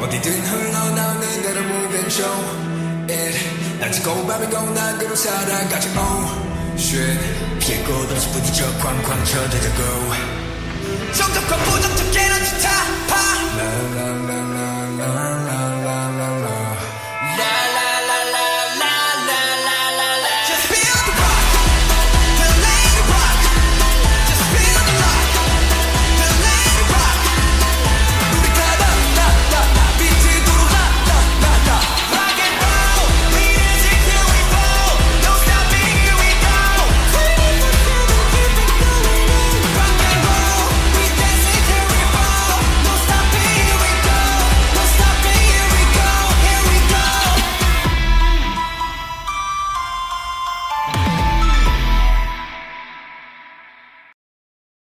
어디든 흘러나오는 대로 move and show it 난 지고 I got 살아가지 oh shit 피할 곳 없이 부딪혀 쾅쾅 쳐대자고 정적과